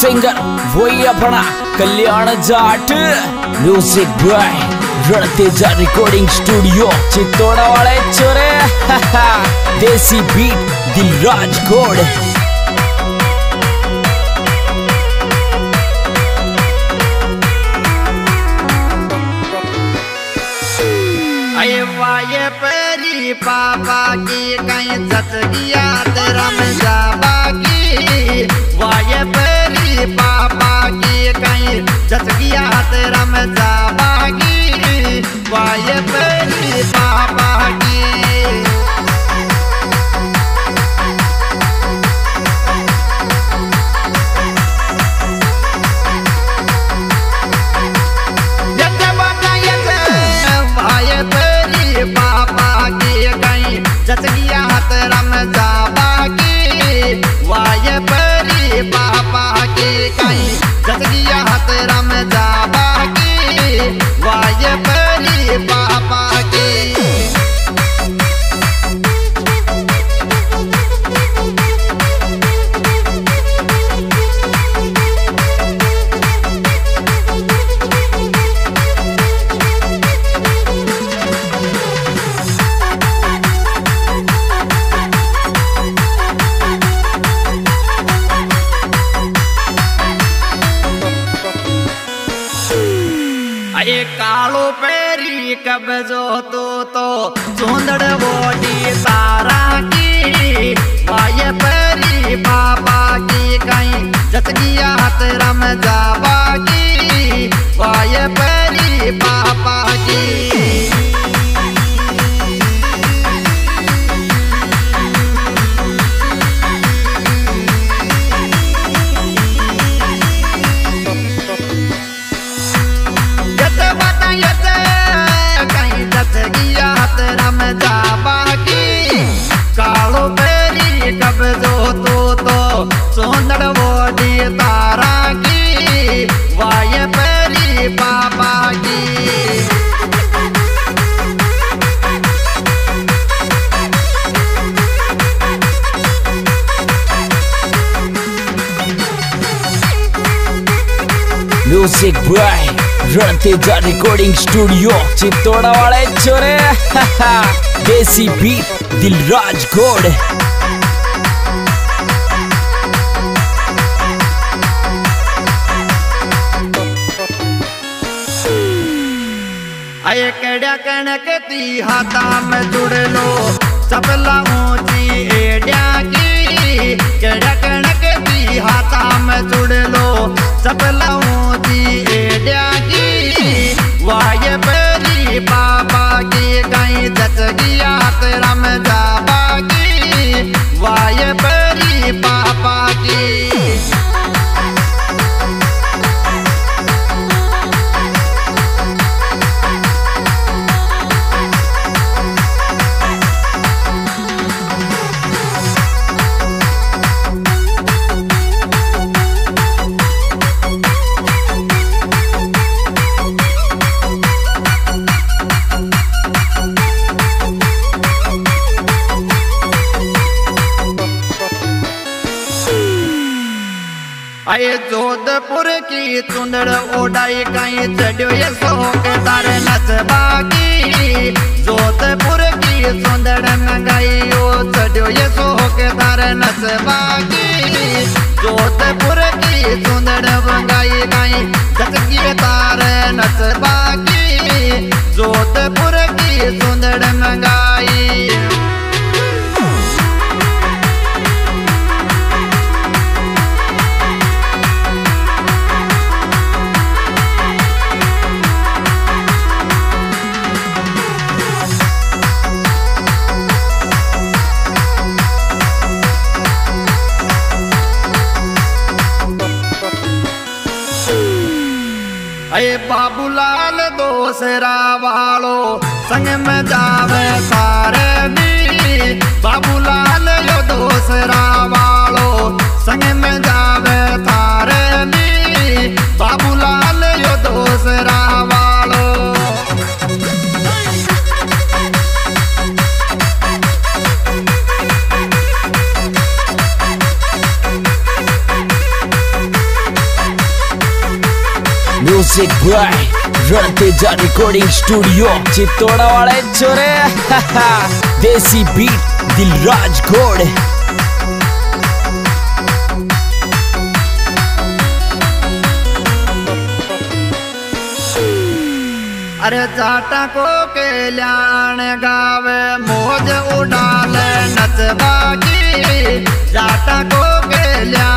Singer वही अपना Kalyan Jat music boy Ranteja recording studio Chittoda वाले चोरे देसी बीट दिलराज अये वाये परी, पापा की कहीं सच गया, तेरा में जाबा गया तेरा मैं जा बागी वाये अये कालो पेरी कब जो तो तो चोंदड़ बोटी सारा की। वाये पेरी बाबा की कहीं जतगिया हाथ रम जावा की। वाये पेरी बाबा music boy Ranteja recording studio Chittoda वाले चोरे देसी बीट दिलराज कोड अये केड़ा कणक ती हाथा में जुड़ लो। चपला ऊँची एड्या की केड़ा कणक ती हाथा में जुड़ लो चपला दी एड्या की वाय अये जोधपुर की चुंदड़ ओडाई कहीं चढ़ो ये सोके तारे नचबा की जोधपुर की चुंदड़ मंगाई ओ चढ़ो ये सोके तारे नचबा की जोधपुर की चुंदड़ मंगाई कहीं जचकी तारे नचबा की जोधपुर की चुंदड़ अये बाबूलाल दोसरा वालो, संग में जावे सारे नी बाबूलाल यो दोसरा वालो, संग में जावे music by Ranteja recording studio Chittoda वाले चोरे देसी बीट दिलराज घोड अरे जाटा को केल्याण गावे, मौज उडाले नचबागी जाटा को केल्या